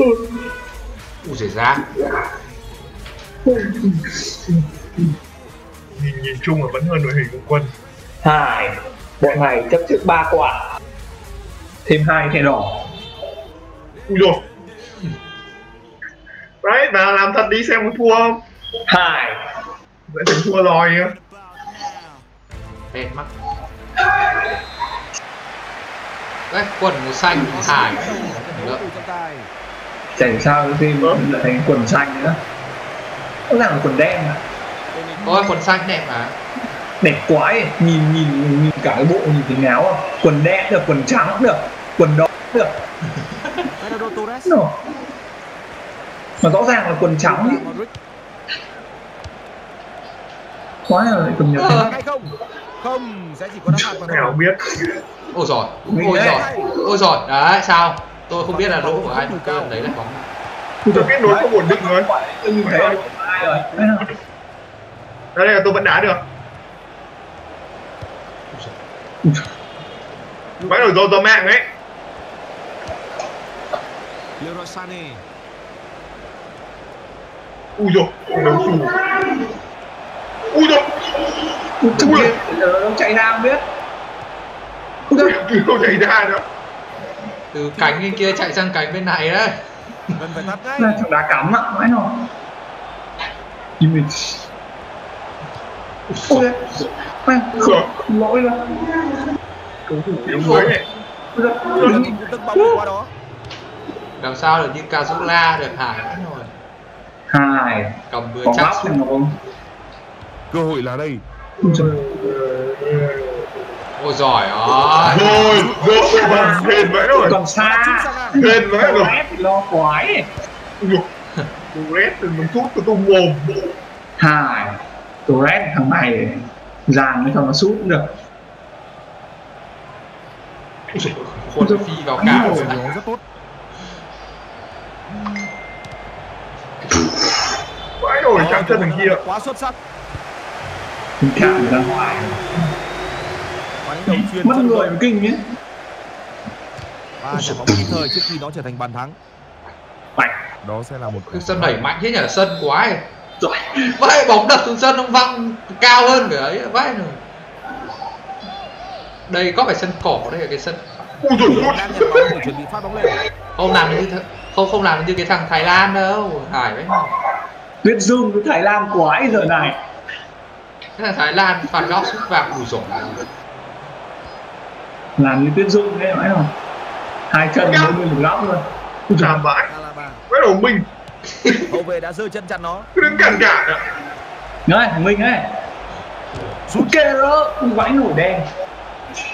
Ui giời ra nhìn nhìn chung là vẫn hơn đội hình của quân. Hai bọn này chấp trước ba quả. Thêm hai thẻ đỏ. Ui rồi đấy và làm thật đi xem có thua không? Hai. Vẫn thành thua rồi nhá. Đen mắt. Đấy, quần màu xanh, hải Được. Chảy sao cái team lại thành quần xanh nữa rõ ràng là quần đen mà Ôi, quần xanh đẹp mà đẹp quá ấy. nhìn nhìn nhìn cả cái bộ nhìn cái áo à. quần đen được quần trắng cũng được quần đỏ cũng được no. mà rõ ràng là quần trắng ấy. Quá là lại cầm nhật Ờ. không? Không, sẽ chỉ có đáp phạt nào biết Ôi giỏi, ôi giỏi, ôi giỏi Đấy, sao? Tôi không biết là lỗi của ai, tôi lấy lại bóng. Tôi kết nối không ổn định rồi. Tôi nhìn thấy. Là ai rồi Đấy không? đây là tôi vẫn đá được. Vãi rồi do do mạng ấy. Leroy Sané. ui rồi đấu thủ. Ui giờ nó chạy ra không biết. Không xảy ra nữa Từ cánh bên kia chạy sang cánh bên này đấy. Cần phải tắt ngay. là thằng đá cắm ạ vãi nó image. Ôi không lỗi rồi cầu thủ yếu đuối này là. Làm sao được như Kazula được hải? Nữa rồi hai. Cầm vừa có chắc không Cơ hội là đây. Ôi giỏi ơi. Rồi rồi vâng hên vãi rồi. Còn xa hên vãi rồi. Red thì lo quái. Tourette từ nó sút từ tung mồm. Hai Tourette thằng này dàn mới cho nó sút cũng được. Khuôn phi vào cả rất tốt. vãi rồi chạm chân thằng kia. Quá xuất sắc. Cảm ra ngoài Đánh đầu chuyền mất người mà kinh nhé Và trả bóng kịp thời trước khi nó trở thành bàn thắng. Mạnh. Đó sẽ là một sân đẩy mạnh thế nhỉ, sân quá ấy. Rồi. Vậy bóng đập xuống sân nó văng cao hơn cái ấy vãi rồi. Đây có phải sân cỏ đây là cái sân? Ui chuẩn bị phát bóng lên. không làm được như th- không không làm được như cái thằng Thái Lan đâu Hải đấy. Tuyết Dung với Thái Lan quái giờ này. Cái thằng Thái Lan phạt góc sút vào đủ rồi Làm như Tuyết Dung đấy phải không Hai chân mới lên một góc luôn chạm vãi vãi rồi mình. Hậu vệ đã giơ chân chặn nó. cứ đứng cản cản ạ. Đấy, thằng Minh ấy. Sút kê đó Vãi nổi đen.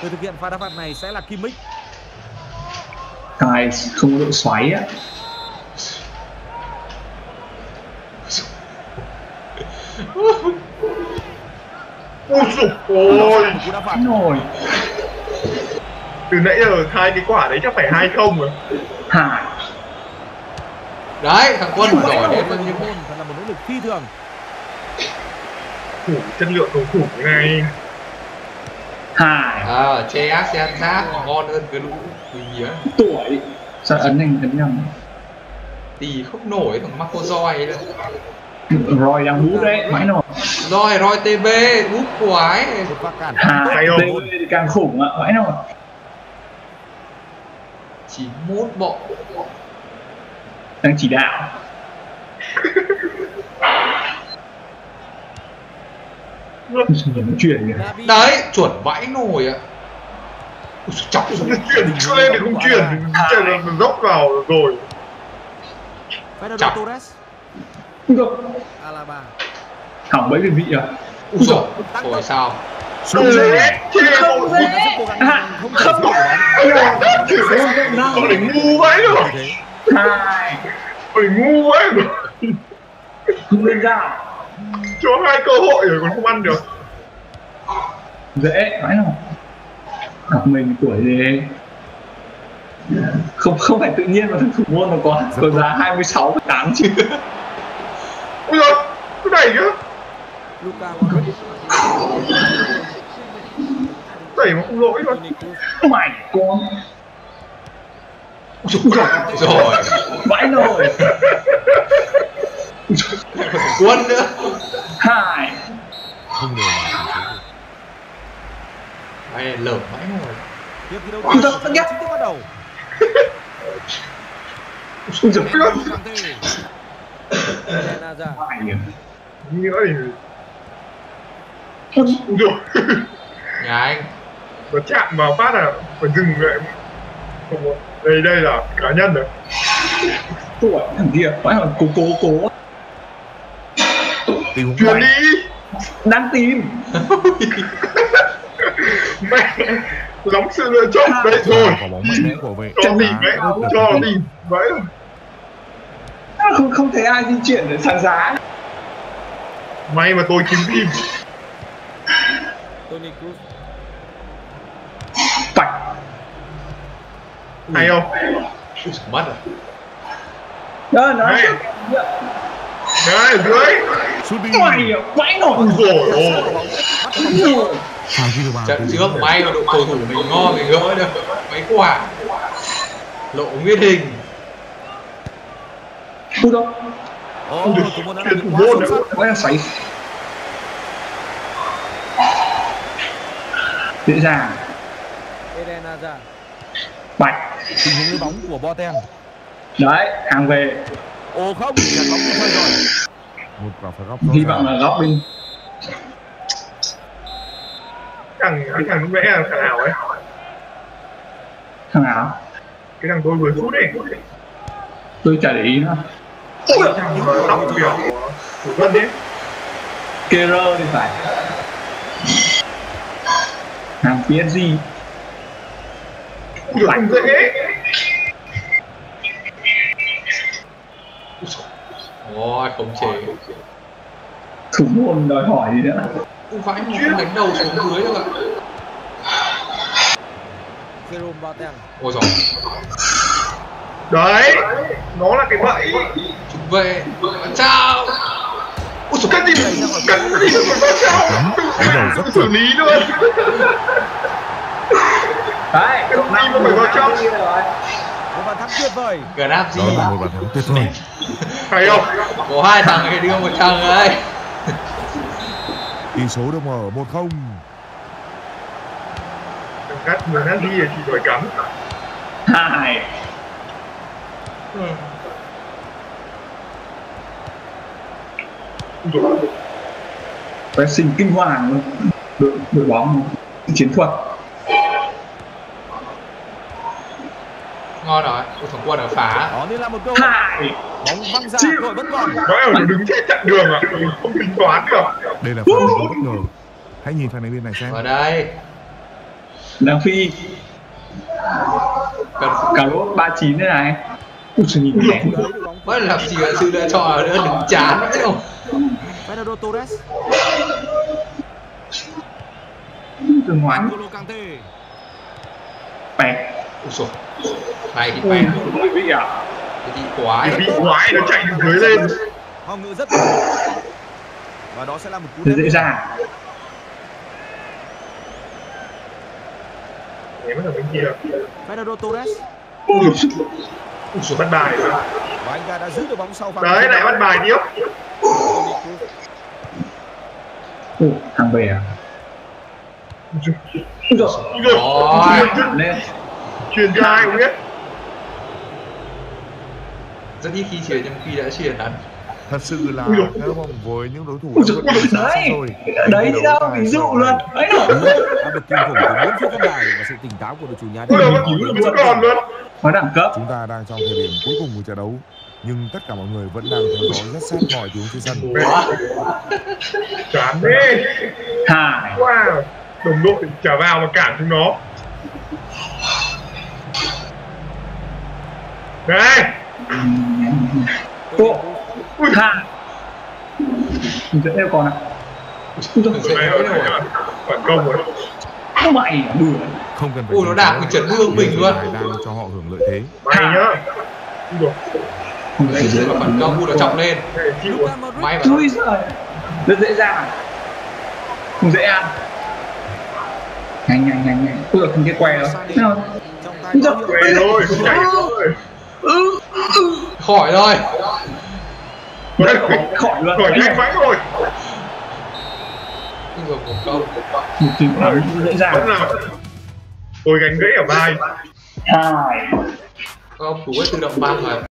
Người thực hiện pha đá phạt này sẽ là Kim Mích. Này không có độ xoáy á. Rồi ôi. Đá phạt. Nổi từ nãy giờ hai cái quả đấy chắc phải hai không rồi. Đấy thằng quân giỏi Đấy đấy là một môn, thật là một nỗ lực phi thường. thủ chất lượng cầu thủ này Hải à che ASEAN giáp ngon hơn cái lũ quỳ mía Tuổi. Sao ấn anh ấn nhầm? Tì không nổi thằng Marco Roi ấy là Roy đang bút đấy Vãi nổi. Roi Roi TB bút quái. Hay thì càng khủng ạ Vãi nổi chỉ mốt bộ. Đang chỉ đạo. Nó chuyển kìa đấy chuẩn vãi nổi ạ. Chọc xuống chuyển chưa lên thì không chuyển chuyển là dốc vào rồi. Chọc. Alaba. Hỏng bấy vị à Ui giời, rồi sao Không dễ Không dễ À, không bóng. Còn để ngu vãi rồi. Hai Phải ngu vãi rồi Không lên ra Cho hai cơ hội rồi còn không ăn được Dễ Vãi nổi Học mình tuổi gì không không phải tự nhiên mà thằng thủ môn nó có có giá 26 8 chứ Ui giời, cái này nhá Luka Modric. Đẩy mà không lỗi luôn. Mày con rồi. Vãi vãi nồi quân nữa. Hai. Không được. mày lởm mãi rồi. Hiệp thi đấu Ui, trận giời, chính thức bắt đầu. ui giời Kante. Eden Hazard. Ui dồi nhà anh. Nó chạm vào phát là phải dừng lại. Không có- đây đây là cá nhân rồi tuổi thằng kia vãi là cố cố cố. Truyền đi. Đang tìm mẹ lắm sự lựa chọn đấy rồi cho rất là cho đi vậy không không thấy ai di chuyển để sang giá. May mà tôi kiếm tim Toni Kroos. bạch hay không? Mất rồi đó nó Này. đấy ở dưới mày vãi dồi ôi bàn trận trước may mà đội cầu thủ mình ngon mình gỡ được. Mấy quả. Lộ nguyên hình. Ui đâu? Ồ, thủ môn đã làm Tuyệt việc thủ quá môn xuất nữa. sắc. Vãi là xoáy dễ dàng Eden Hazard. bạch Tình huống bóng của Boateng. đấy hàng về. Ồ không, chặn bóng thời rồi. Một quả phạt góc hy vọng là góc bên thằng cái thằng lúc nãy là thằng nào ấy? Thằng nào? Cái thằng tôi vừa sút ấy. Tôi chả để ý nữa. Cái thằng mà tóc kiểu của dân ấy. Kero thì phải hàng PSG không dễ ôi không chế thủ môn đòi hỏi gì nữa. Ui, vãi không đánh đầu xuống dưới được ạ. Jerome Boateng. ôi giời. Đấy nó là cái bẫy. Trung vệ chào cái gì? Cái gì? Đánh đầu rất xử lý luôn đấy Cái gì mà phải vào trong? Một bàn thắng tuyệt vời. Grab gì? Đó là một bàn thắng tuyệt vời. hay không? Có hai thằng này đưa một thằng ấy Tỷ số được mở 1-0. cắt người nát đi thì đòi cắm. Hai Dồi pressing kinh hoàng luôn đội đội bóng chiến thuật. Ngon rồi ui thằng quân ở phá. Đó nên là một cơ hội. hai Bóng văng ra, vẫn còn. Là đứng chết chặn đường à? Mình không tính toán được. Đây là pha công bất ngờ. Hãy nhìn pha này bên này xem. ở đây. Đang phi. Cần cả lỗ ba chín thế này. Ui trời nhìn đẹp đội của mới làm gì ở sự lựa chọn nữa đừng chán nữa đâu Fernando Torres. từ ngoài N'Golo Kante. bẹt. Ui giời. Này thì mẹ quý vị à gì quái? Bị quái nó chạy từ dưới lên. Phòng ngự rất tốt. Và đó sẽ là một cú dễ dàng. Ném ở bên kia. Fernando Torres. ui giời. Bắt bài rồi Và anh ta đã giữ được bóng sau pha. Đấy lại bắt bài tiếp thằng à Ôi. Chạm lên Truyền cho ai không biết. Rất ít khi truyền nhưng khi đã truyền hắn Thật sự là theo vòng với những đối thủ đã vượt đấy. rồi. đấy tài ví dụ luôn. đấy nó áp lực kinh khủng từ bốn phía khán đài và sự tỉnh táo của đội chủ nhà đã vẫn còn luôn. Có đẳng cấp Chúng ta đang trong thời điểm cuối cùng của trận đấu nhưng tất cả mọi người vẫn đang theo dõi rất sát mọi tiếng trên sân. Ủa? Chán thế. Hai Wow. Đồng đội trả vào mà cản chúng nó. Đây còn à ui nữa nói rồi. là phản công rồi. Không mày à bừa Không cần phải Ui, nó đạp cái chấn hương mình luôn. đang cho họ hưởng lợi thế. Mày nhá Ui dồi không dưới và phần công nó trọng lên. Rồi may mà Ui giời Rất dễ dàng. Không dễ ăn. Nhanh nhanh nhanh nhanh. Giời thằng kia què rồi không? Trong tay Ui giời. báo hiệu. Về rồi, không chạy rồi khỏi rồi. Khỏi khỏi luôn. Khỏi nhanh mãi rồi. nhưng mà một câu một từ thắng dễ dàng. là Ôi gánh gãy ở vai. hai. Có cú ấy tự động ban mà